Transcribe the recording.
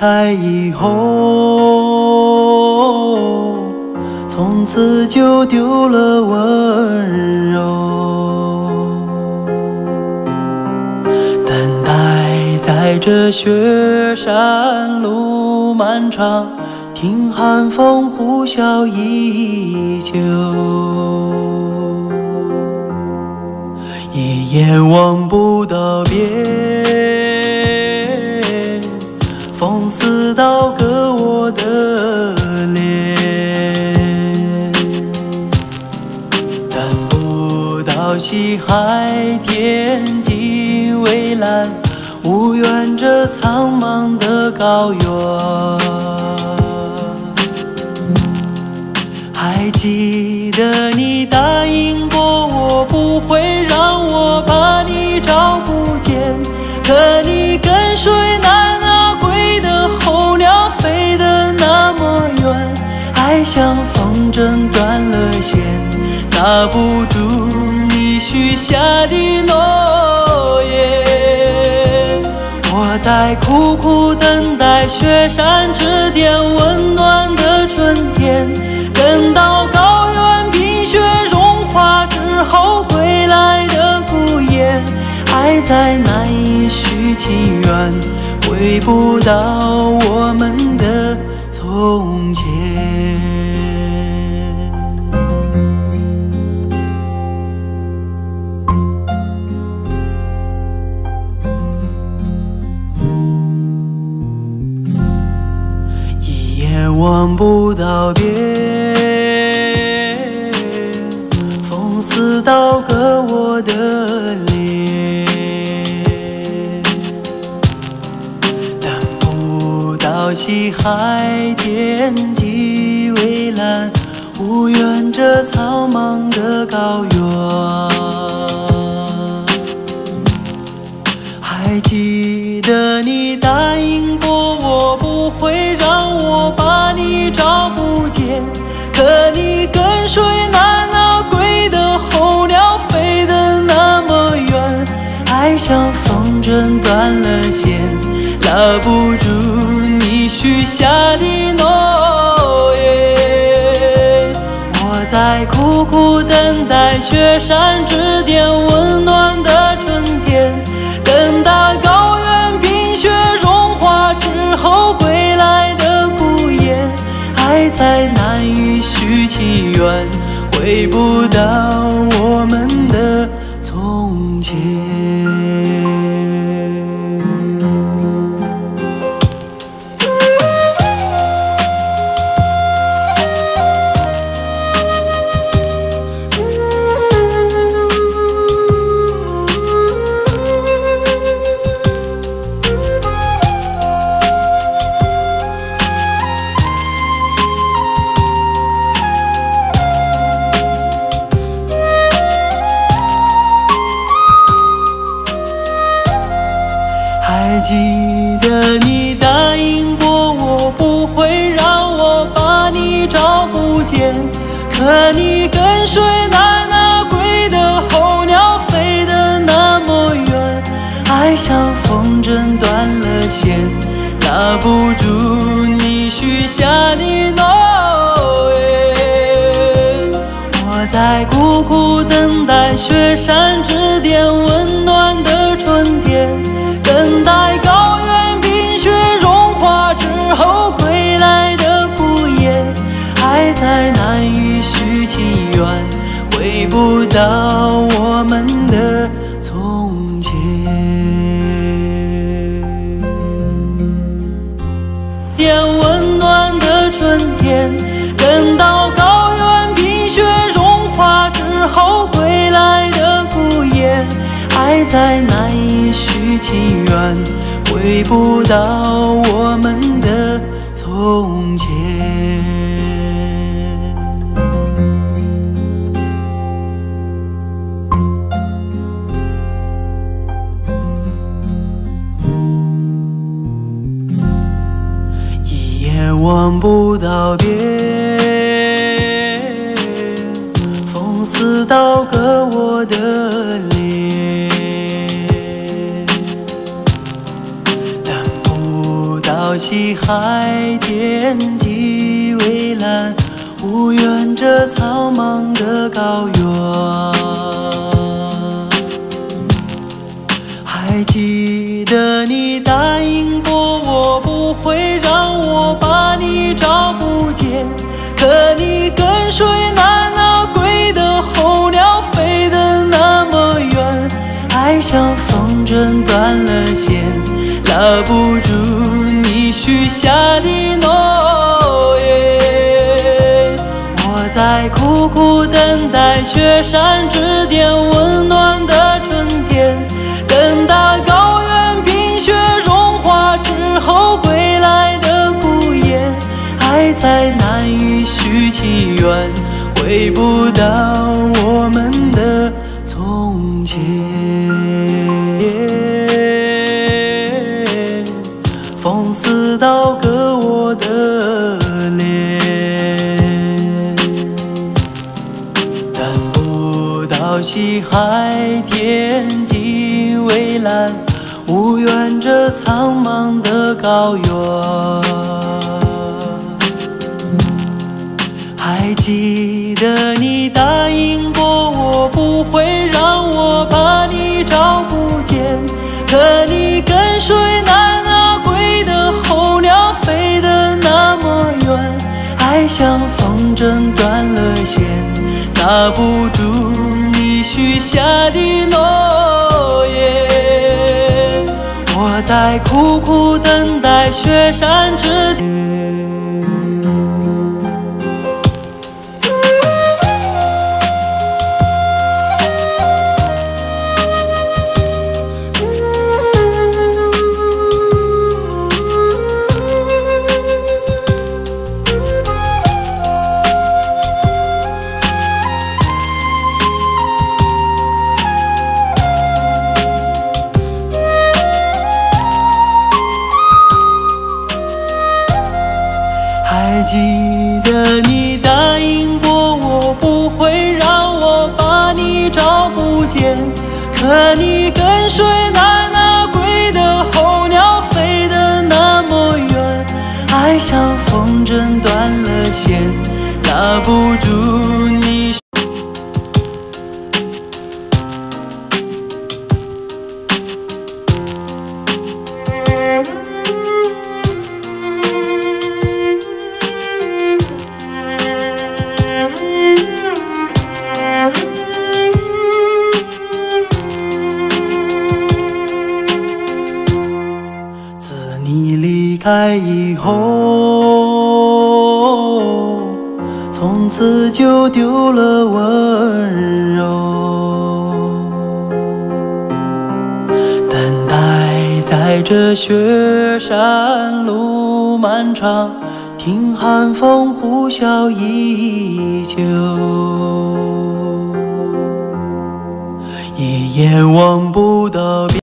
开以后，从此就丢了温柔。等待在这雪山路漫长，听寒风呼啸依旧，一眼望不到边，海天际蔚蓝，无缘这苍茫的高原。还记得你答应过我，不会让我把你找不见。可你跟随下的诺言。我在苦苦等待雪山之巅温暖的春天，等到高原冰雪融化之后归来的孤雁，还在难以续情缘，回不到我们的从前。道别，风似刀割我的脸，等不到西海天际蔚蓝，无缘这苍茫的高原。还记得你答应断了线，拉不住你许下的诺言。我在苦苦等待雪山之巅温暖的春天，等待高原冰雪融化之后归来的孤雁，还在难以续情缘，回不到我们记得你答应过我，不会让我把你找不见。可你跟随那那归的候鸟飞得那么远，爱像风筝断了线，拉不住你许下的诺言。我在苦苦等待雪山之巅温暖的等到高原冰雪融化之后归来的孤雁，还在难以续情缘，回不到我们的从前。一眼望不到边，似刀割我的脸，等不到西海天际蔚蓝，无缘这苍茫的高原。爱像风筝断了线，拉不住你许下的诺言。我在苦苦等待雪山之巅温暖的春天。等待高原冰雪融化之后归来的孤雁，爱再难以续情缘，回不到海天际蔚蓝，无缘这苍茫的高原。还记得你答应过我，不会让我把你找不见。可你跟随那那归的候鸟飞得那么远，爱像风筝断了线，拿不住许下的诺言。我在苦苦等待雪山之巅。间。可你跟随那那归的候鸟飞得那么远，爱像风筝断了线，拉不住开以后，从此就丢了温柔。等待在这雪山路漫长，听寒风呼啸依旧，一眼望不到边。